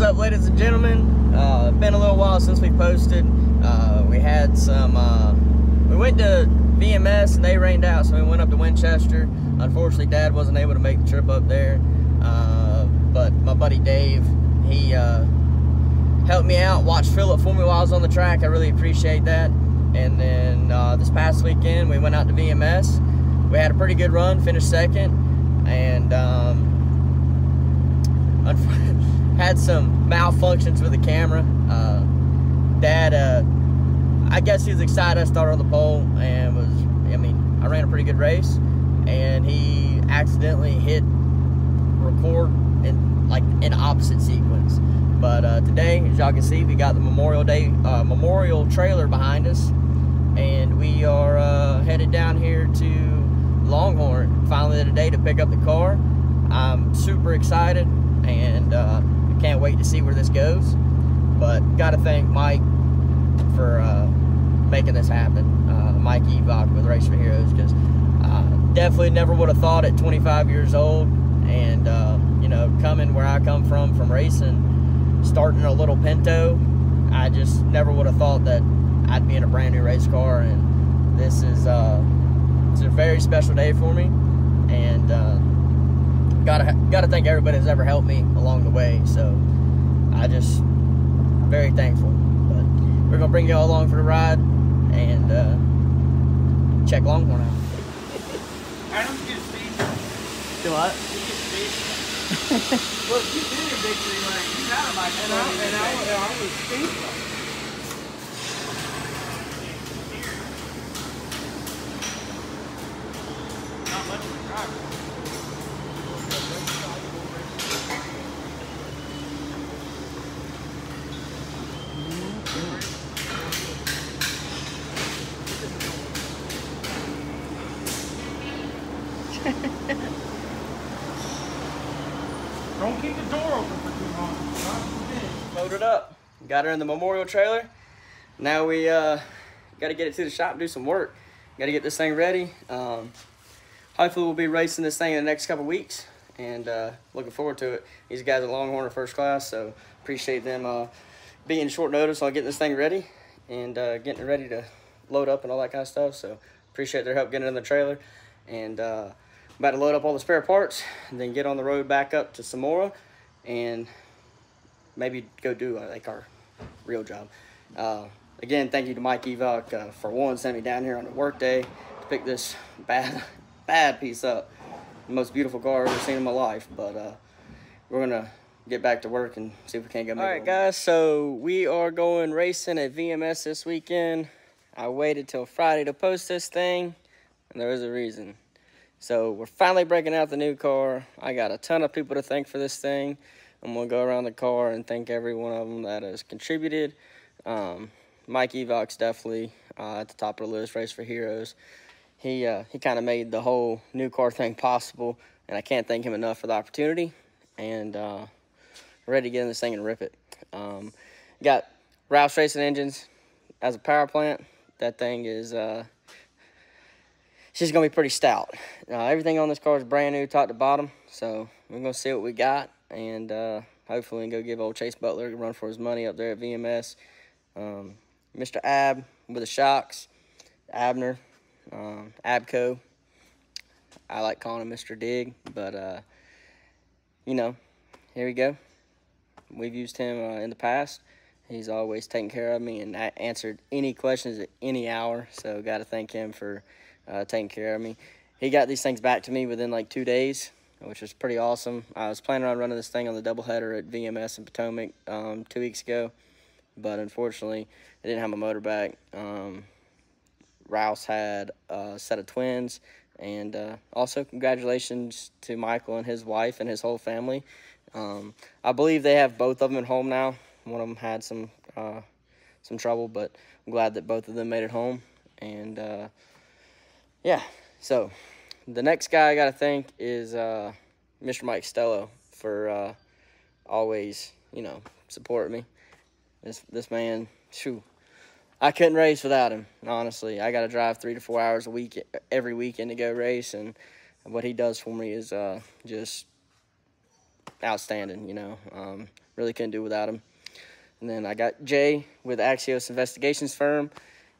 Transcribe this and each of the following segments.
What's up, ladies and gentlemen? Uh, been a little while since we posted. Uh, we had some, uh, we went to VMS and they rained out, so we went up to Winchester. Unfortunately, Dad wasn't able to make the trip up there. Uh, but my buddy Dave, he uh, helped me out, watched Philip for me while I was on the track. I really appreciate that. And then uh, this past weekend, we went out to VMS. We had a pretty good run, finished second, and um, had some malfunctions with the camera. Uh, Dad, uh, I guess he was excited I started on the pole and was, I mean, I ran a pretty good race, and he accidentally hit record in like an opposite sequence. But uh, today, as y'all can see, we got the Memorial Day uh, Memorial trailer behind us, and we are uh, headed down here to Longhorn finally today to pick up the car. I'm super excited and uh, can't wait to see where this goes. But got to thank Mike for uh, making this happen. Uh, Mike Evok with Race for Heroes because uh, definitely never would have thought at 25 years old and uh, you know coming where I come from from racing, starting a little Pinto, I just never would have thought that I'd be in a brand new race car and this is uh, it's a very special day for me and gotta gotta thank everybody that's ever helped me along the way. So I just very thankful. But we're gonna bring y'all along for the ride and uh, check Longhorn out. Adam get speed. Do what? He gets speed. Look, you did your victory lane. You got him by and I, and I, and I was speed. Not much of a driver. Don't keep the door open for too long. Loaded up. Got her in the memorial trailer. Now we uh, got to get it to the shop do some work. Got to get this thing ready. Um, hopefully we'll be racing this thing in the next couple weeks and uh, looking forward to it. These guys at Longhorn are first class, so appreciate them uh, being short notice on getting this thing ready and uh, getting it ready to load up and all that kind of stuff. So appreciate their help getting it in the trailer. And uh, about to load up all the spare parts and then get on the road back up to Samora and maybe go do uh, like our real job. Uh, again, thank you to Mike Evok uh, for one sending me down here on a work day to pick this bad, bad piece up. The most beautiful car I've ever seen in my life. But uh, we're gonna get back to work and see if we can't go. All right, guys. So we are going racing at VMS this weekend. I waited till Friday to post this thing, and there is a reason. So we're finally breaking out the new car. I got a ton of people to thank for this thing. I'm gonna go around the car and thank every one of them that has contributed. Um, Mike Evok's definitely uh, at the top of the list. Race for Heroes. He uh, he kind of made the whole new car thing possible, and I can't thank him enough for the opportunity. And uh, ready to get in this thing and rip it. Um, got Rouse Racing Engines as a power plant. That thing is uh, she's gonna be pretty stout. Everything on this car is brand new, top to bottom. So we're gonna see what we got, and uh, hopefully go give old Chase Butler a run for his money up there at VMS. Um, Mr. Ab with the shocks, Abner, um, Abco. I like calling him Mr. Dig, but uh, you know, here we go. We've used him uh, in the past. He's always taken care of me and a- answered any questions at any hour. So got to thank him for uh, taking care of me. He got these things back to me within like two days, which was pretty awesome. I was planning on running this thing on the doubleheader at VMS in Potomac um, two weeks ago, but unfortunately, I didn't have my motor back. Um, Rouse had a set of twins, and uh, also congratulations to Michael and his wife and his whole family. Um, I believe they have both of them at home now. One of them had some uh, some trouble, but I'm glad that both of them made it home. And uh, yeah, so the next guy I got to thank is uh, Mr. Mike Stello for uh, always, you know, supporting me. This this man, shoo, I couldn't race without him. Honestly, I got to drive three to four hours a week every weekend to go race, and what he does for me is uh, just outstanding. You know, um, really couldn't do without him. And then I got Jay with Axios Investigations firm.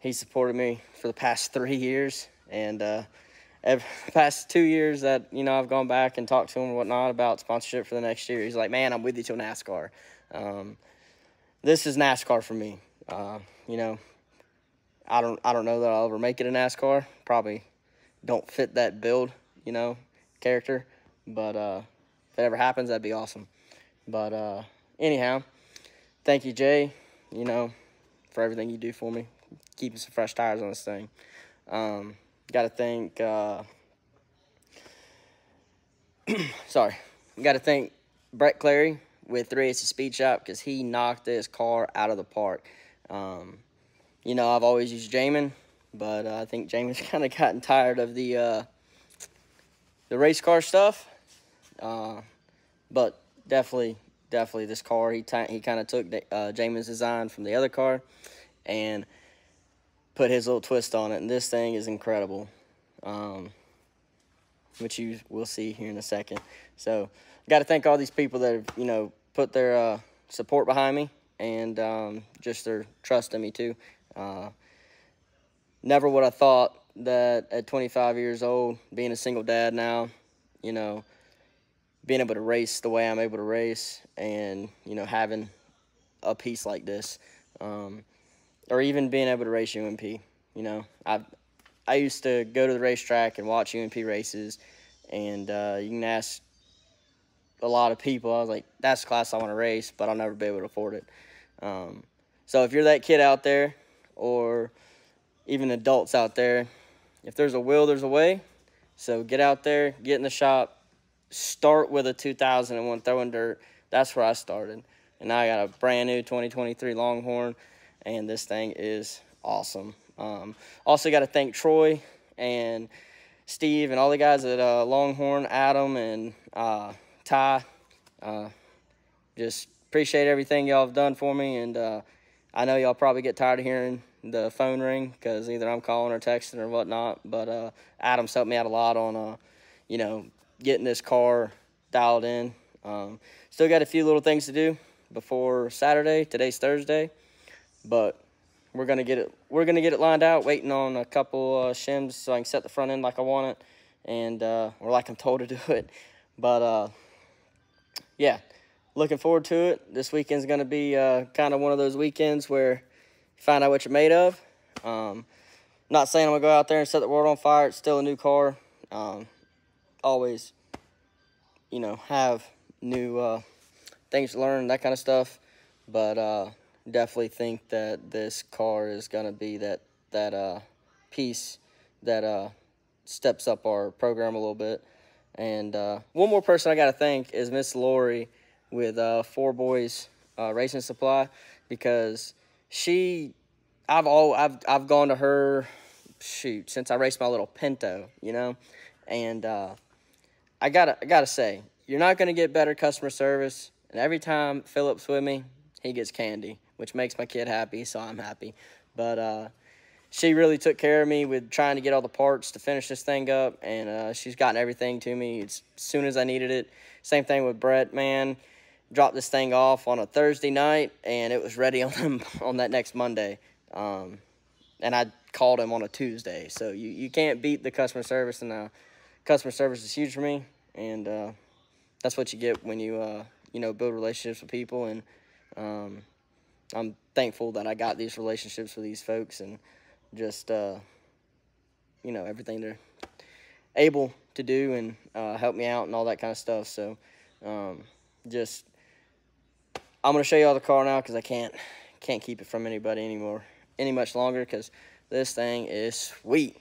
He supported me for the past three years, and uh, every, past two years that you know I've gone back and talked to him and whatnot about sponsorship for the next year. He's like, "Man, I'm with you till NASCAR." Um, this is NASCAR for me. Uh, you know, I don't I don't know that I'll ever make it in NASCAR. Probably don't fit that build, you know, character. But uh, if it ever happens, that'd be awesome. But uh, anyhow, thank you, Jay. You know, for everything you do for me, keeping some fresh tires on this thing. Um, got to thank. Uh, sorry, got to thank Brett Clary with 380 Speed Shop because he knocked this car out of the park. Um, you know, I've always used Jamin, but uh, I think Jamin's kind of gotten tired of the uh, the race car stuff. Uh, but definitely, definitely this car, he, he kind of took the, uh, Jamin's design from the other car and put his little twist on it. And this thing is incredible, um, which you will see here in a second. So, I got to thank all these people that have, you know, put their uh, support behind me and um, just their trust in me, too. Uh, never would have thought that at 25 years old, being a single dad now, you know, being able to race the way I'm able to race and, you know, having a piece like this, um, or even being able to race UMP, you know, I I used to go to the racetrack and watch UMP races, and uh, you can ask a lot of people. I was like, that's the class I want to race, but I'll never be able to afford it. Um, so if you're that kid out there, or even adults out there, if there's a will, there's a way. So get out there, get in the shop, start with a 2001 throwing dirt. That's where I started. And now I got a brand new 2023 Longhorn, and this thing is awesome. Um, also, got to thank Troy and Steve and all the guys at uh, Longhorn, Adam and uh, Ty. Uh, just appreciate everything y'all have done for me, and uh, I know y'all probably get tired of hearing the phone ring because either I'm calling or texting or whatnot. But uh, Adam's helped me out a lot on, uh, you know, getting this car dialed in. Um, still got a few little things to do before Saturday. Today's Thursday, but we're gonna get it. We're gonna get it lined out. Waiting on a couple uh, shims so I can set the front end like I want it, and uh, or like I'm told to do it. But uh, yeah, looking forward to it. This weekend's gonna be uh, kind of one of those weekends where you find out what you're made of. Um, not saying I'm gonna go out there and set the world on fire. It's still a new car. Um, always, you know, have new uh, things to learn, that kind of stuff. But uh, definitely think that this car is gonna be that that uh, piece that uh, steps up our program a little bit. And uh, one more person I got to thank is Miss Lori with uh, Four Boys uh, Racing Supply because she I've all I've I've gone to her shoot since I raced my little Pinto, you know, and uh, I gotta I gotta say you're not gonna get better customer service. And every time Philip's with me, he gets candy, which makes my kid happy, so I'm happy. But uh, she really took care of me with trying to get all the parts to finish this thing up, and uh, she's gotten everything to me as soon as I needed it. Same thing with Brett, man dropped this thing off on a Thursday night, and it was ready on on that next Monday. Um, and I called him on a Tuesday. So you, you can't beat the customer service, and uh, customer service is huge for me, and uh, that's what you get when you uh, you know build relationships with people. And um, I'm thankful that I got these relationships with these folks, and just uh, you know everything they're able to do and uh, help me out and all that kind of stuff. So um, just I'm gonna show you all the car now because I can't can't keep it from anybody anymore any much longer because this thing is sweet.